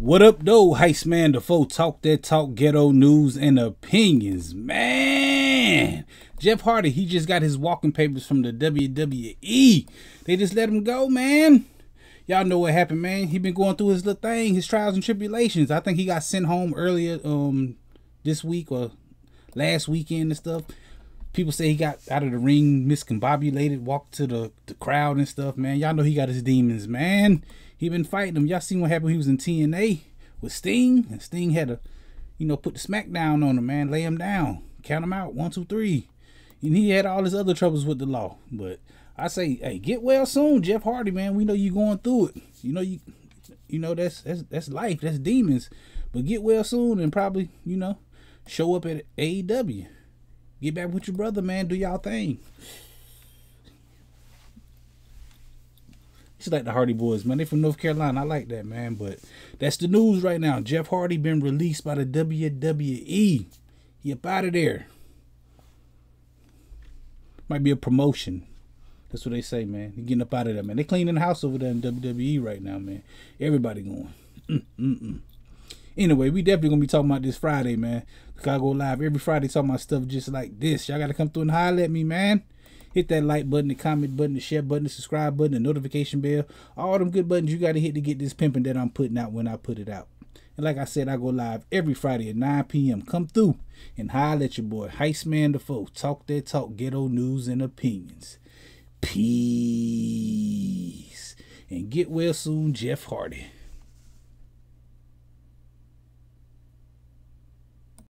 What up, though? Heist Man Da Foe. Talk that talk, ghetto news and opinions. Man, Jeff Hardy, he just got his walking papers from the WWE. They just let him go, man. Y'all know what happened, man. He been going through his little thing, his trials and tribulations. I think he got sent home earlier um this week or last weekend and stuff. People say he got out of the ring miscombobulated, walked to the, the crowd and stuff, man. Y'all know he got his demons, man. He been fighting them. Y'all seen what happened? He was in TNA with Sting, and Sting had to, you know, put the smackdown on him, man, lay him down, count him out, one, two, three. And he had all his other troubles with the law. But I say, hey, get well soon, Jeff Hardy, man. We know you going through it. You know you, you know that's that's that's life. That's demons. But get well soon and probably, you know, show up at AEW. Get back with your brother, man. Do y'all thing. It's like the Hardy Boys, man. They from North Carolina. I like that, man. But that's the news right now. Jeff Hardy been released by the WWE. He up out of there. Might be a promotion. That's what they say, man. He getting up out of there, man. They cleaning the house over there in WWE right now, man. Everybody going. Mm-mm-mm. Anyway, we definitely gonna be talking about this Friday, man. I go live every Friday talking about stuff just like this. Y'all gotta come through and holler at me, man. Hit that like button, the comment button, the share button, the subscribe button, the notification bell. All them good buttons you got to hit to get this pimping that I'm putting out when I put it out. And like I said, I go live every Friday at 9 p.m. Come through and holler at your boy, Heist Man Da Foe. Talk that talk, ghetto news and opinions. Peace. And get well soon, Jeff Hardy.